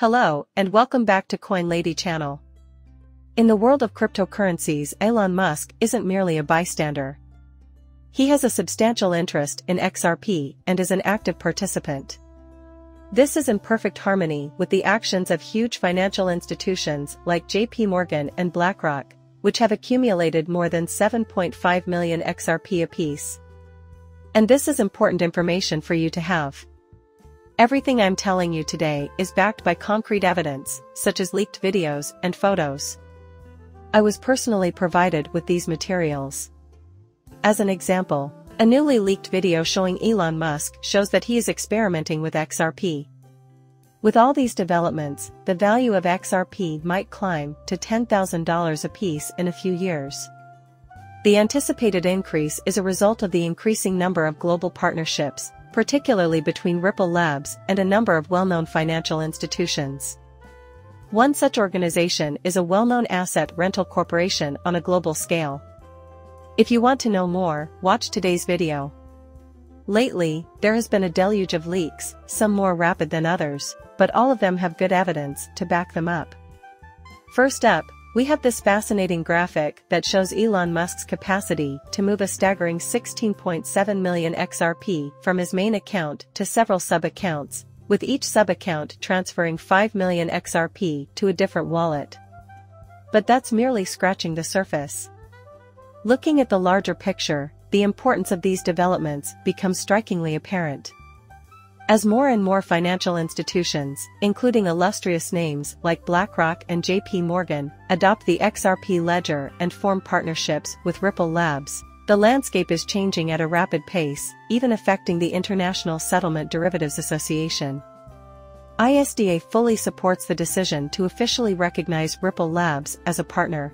Hello, and welcome back to Coin Lady channel. In the world of cryptocurrencies Elon Musk isn't merely a bystander. He has a substantial interest in XRP and is an active participant. This is in perfect harmony with the actions of huge financial institutions like JP Morgan and BlackRock, which have accumulated more than 7.5 million XRP apiece. And this is important information for you to have. Everything I'm telling you today is backed by concrete evidence, such as leaked videos and photos. I was personally provided with these materials. As an example, a newly leaked video showing Elon Musk shows that he is experimenting with XRP. With all these developments, the value of XRP might climb to $10,000 apiece in a few years. The anticipated increase is a result of the increasing number of global partnerships, particularly between Ripple Labs and a number of well-known financial institutions. One such organization is a well-known asset rental corporation on a global scale. If you want to know more, watch today's video. Lately, there has been a deluge of leaks, some more rapid than others, but all of them have good evidence to back them up. First up, we have this fascinating graphic that shows Elon Musk's capacity to move a staggering 16.7 million XRP from his main account to several sub-accounts, with each sub-account transferring 5 million XRP to a different wallet. But that's merely scratching the surface. Looking at the larger picture, the importance of these developments becomes strikingly apparent. As more and more financial institutions, including illustrious names like BlackRock and JP Morgan, adopt the XRP ledger and form partnerships with Ripple Labs, the landscape is changing at a rapid pace, even affecting the International Settlement Derivatives Association. ISDA fully supports the decision to officially recognize Ripple Labs as a partner.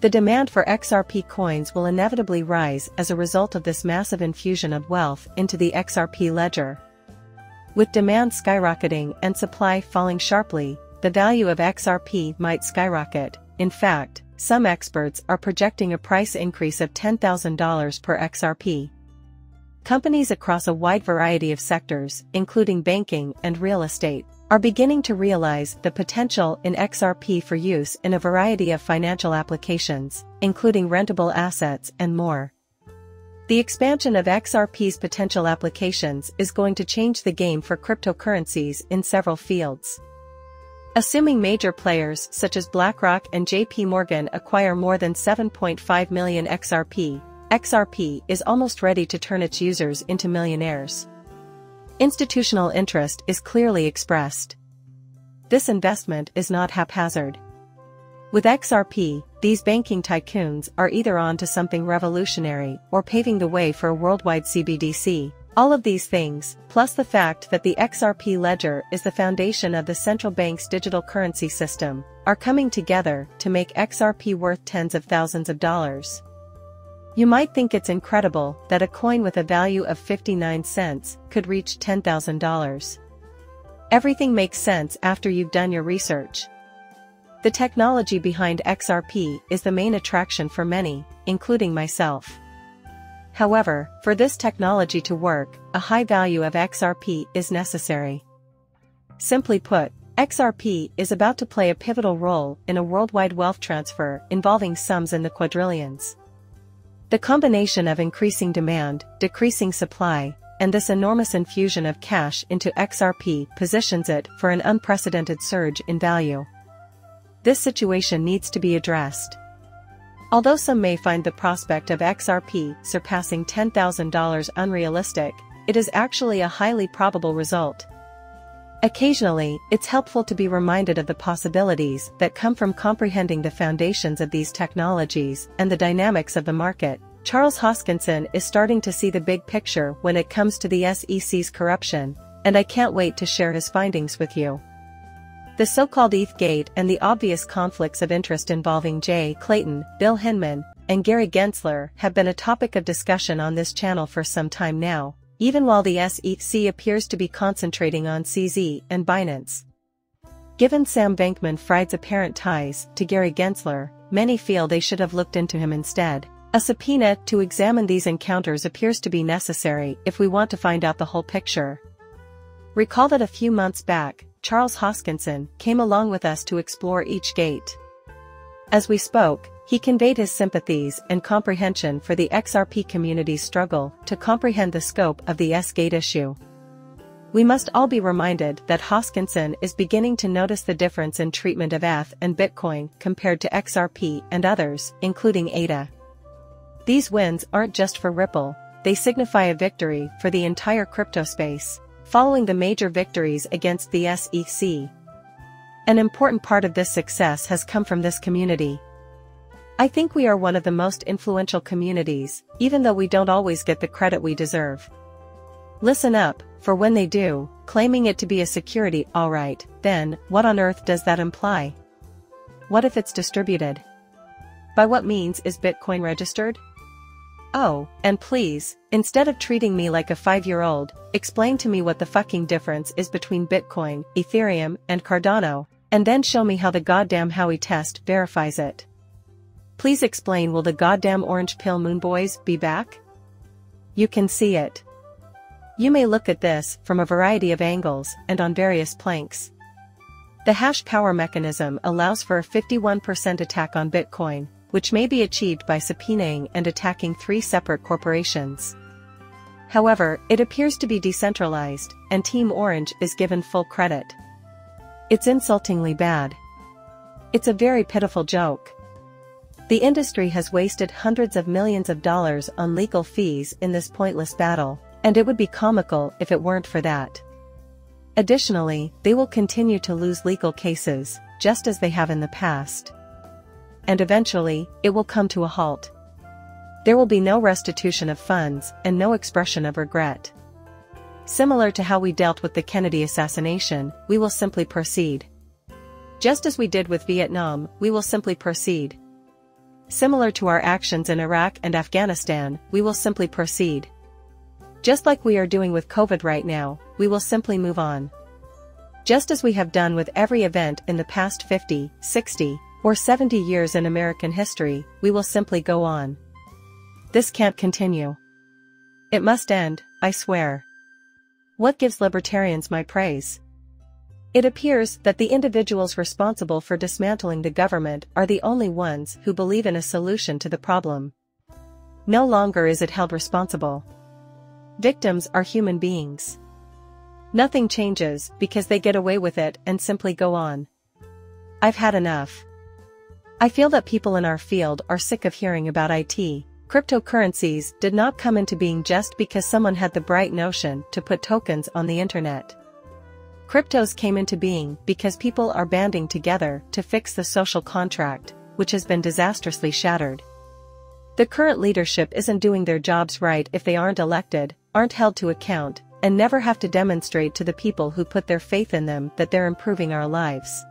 The demand for XRP coins will inevitably rise as a result of this massive infusion of wealth into the XRP ledger. With demand skyrocketing and supply falling sharply, the value of XRP might skyrocket. In fact, some experts are projecting a price increase of $10,000 per XRP. Companies across a wide variety of sectors, including banking and real estate, are beginning to realize the potential in XRP for use in a variety of financial applications, including rentable assets and more. The expansion of XRP's potential applications is going to change the game for cryptocurrencies in several fields. Assuming major players such as BlackRock and JP Morgan acquire more than 7.5 million XRP, XRP is almost ready to turn its users into millionaires. Institutional interest is clearly expressed. This investment is not haphazard. With XRP, these banking tycoons are either on to something revolutionary or paving the way for a worldwide CBDC. All of these things, plus the fact that the XRP ledger is the foundation of the central bank's digital currency system, are coming together to make XRP worth tens of thousands of dollars. You might think it's incredible that a coin with a value of 59 cents could reach $10,000. Everything makes sense after you've done your research. The technology behind XRP is the main attraction for many, including myself. However, for this technology to work, a high value of XRP is necessary. Simply put, XRP is about to play a pivotal role in a worldwide wealth transfer involving sums in the quadrillions. The combination of increasing demand, decreasing supply, and this enormous infusion of cash into XRP positions it for an unprecedented surge in value. This situation needs to be addressed. Although some may find the prospect of XRP surpassing $10,000 unrealistic, it is actually a highly probable result. Occasionally, it's helpful to be reminded of the possibilities that come from comprehending the foundations of these technologies and the dynamics of the market. Charles Hoskinson is starting to see the big picture when it comes to the SEC's corruption, and I can't wait to share his findings with you. The so-called ETH Gate and the obvious conflicts of interest involving Jay Clayton, Bill Hinman, and Gary Gensler have been a topic of discussion on this channel for some time now, even while the SEC appears to be concentrating on CZ and Binance. Given Sam Bankman-Fried's apparent ties to Gary Gensler, many feel they should have looked into him instead. A subpoena to examine these encounters appears to be necessary if we want to find out the whole picture. Recall that a few months back, Charles Hoskinson, came along with us to explore ETH Gate. As we spoke, he conveyed his sympathies and comprehension for the XRP community's struggle to comprehend the scope of the ETH Gate issue. We must all be reminded that Hoskinson is beginning to notice the difference in treatment of ETH and Bitcoin compared to XRP and others, including ADA. These wins aren't just for Ripple, they signify a victory for the entire crypto space, following the major victories against the SEC. An important part of this success has come from this community. I think we are one of the most influential communities, even though we don't always get the credit we deserve. Listen up, for when they do, claiming it to be a security alright, then, what on earth does that imply? What if it's distributed? By what means is Bitcoin registered? Oh, and please, instead of treating me like a five-year-old, explain to me what the fucking difference is between Bitcoin, Ethereum, and Cardano, and then show me how the goddamn Howey test verifies it. Please explain will the goddamn orange pill moon boys be back? You can see it. You may look at this from a variety of angles and on various planks. The hash power mechanism allows for a 51% attack on Bitcoin, which may be achieved by subpoenaing and attacking three separate corporations. However, it appears to be decentralized, and Team Orange is given full credit. It's insultingly bad. It's a very pitiful joke. The industry has wasted hundreds of millions of dollars on legal fees in this pointless battle, and it would be comical if it weren't for that. Additionally, they will continue to lose legal cases, just as they have in the past. And eventually, it will come to a halt. There will be no restitution of funds and no expression of regret. Similar to how we dealt with the Kennedy assassination, we will simply proceed. Just as we did with Vietnam, we will simply proceed. Similar to our actions in Iraq and Afghanistan, we will simply proceed. Just like we are doing with COVID right now, we will simply move on. Just as we have done with every event in the past 50, 60, or 70 years in American history, we will simply go on. This can't continue. It must end, I swear. What gives libertarians my praise? It appears that the individuals responsible for dismantling the government are the only ones who believe in a solution to the problem. No longer is it held responsible. Victims are human beings. Nothing changes because they get away with it and simply go on. I've had enough. I feel that people in our field are sick of hearing about IT, Cryptocurrencies did not come into being just because someone had the bright notion to put tokens on the internet. Cryptos came into being because people are banding together to fix the social contract, which has been disastrously shattered. The current leadership isn't doing their jobs right if they aren't elected, aren't held to account, and never have to demonstrate to the people who put their faith in them that they're improving our lives.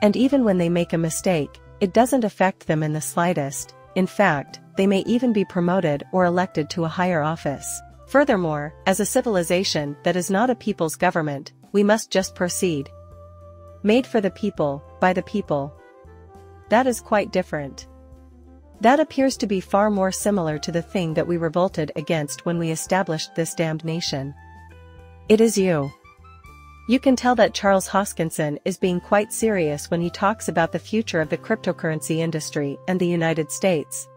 And even when they make a mistake, it doesn't affect them in the slightest, in fact, they may even be promoted or elected to a higher office. Furthermore, as a civilization that is not a people's government, we must just proceed. Made for the people, by the people. That is quite different. That appears to be far more similar to the thing that we revolted against when we established this damned nation. It is you. You can tell that Charles Hoskinson is being quite serious when he talks about the future of the cryptocurrency industry and the United States.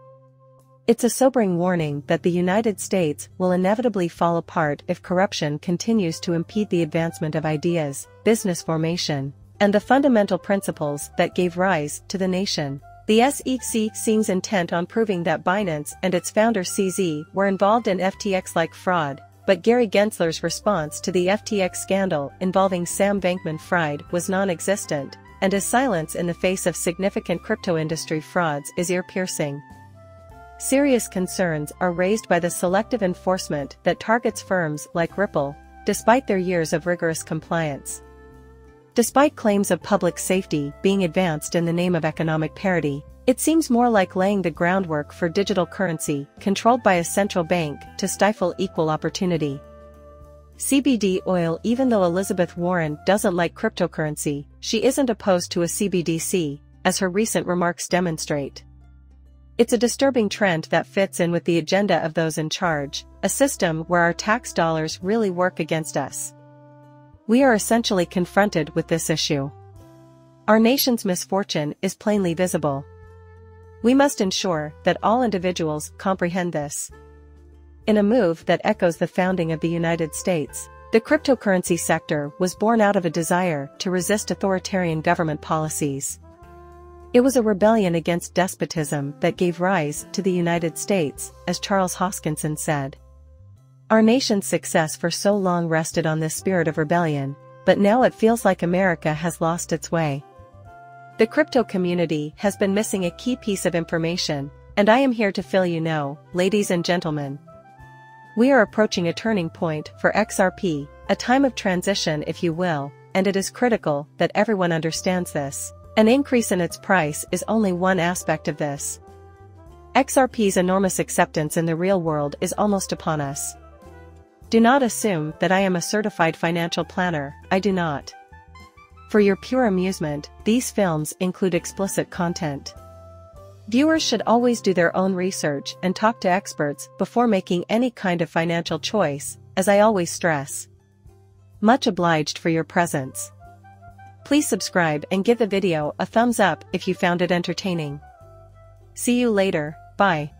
It's a sobering warning that the United States will inevitably fall apart if corruption continues to impede the advancement of ideas, business formation, and the fundamental principles that gave rise to the nation. The SEC seems intent on proving that Binance and its founder CZ were involved in FTX-like fraud, but Gary Gensler's response to the FTX scandal involving Sam Bankman-Fried was non-existent, and his silence in the face of significant crypto industry frauds is ear-piercing. Serious concerns are raised by the selective enforcement that targets firms like Ripple, despite their years of rigorous compliance. Despite claims of public safety being advanced in the name of economic parity, it seems more like laying the groundwork for digital currency controlled by a central bank to stifle equal opportunity. CBD oil Even though Elizabeth Warren doesn't like cryptocurrency, she isn't opposed to a CBDC, as her recent remarks demonstrate. It's a disturbing trend that fits in with the agenda of those in charge, a system where our tax dollars really work against us. We are essentially confronted with this issue. Our nation's misfortune is plainly visible. We must ensure that all individuals comprehend this. In a move that echoes the founding of the United States, the cryptocurrency sector was born out of a desire to resist authoritarian government policies. It was a rebellion against despotism that gave rise to the United States, as Charles Hoskinson said. Our nation's success for so long rested on this spirit of rebellion, but now it feels like America has lost its way. The crypto community has been missing a key piece of information, and I am here to fill you know, ladies and gentlemen. We are approaching a turning point for XRP, a time of transition if you will, and it is critical that everyone understands this. An increase in its price is only one aspect of this. XRP's enormous acceptance in the real world is almost upon us. Do not assume that I am a certified financial planner, I do not. For your pure amusement, these films include explicit content. Viewers should always do their own research and talk to experts before making any kind of financial choice, as I always stress. Much obliged for your presence. Please subscribe and give the video a thumbs up if you found it entertaining. See you later, bye.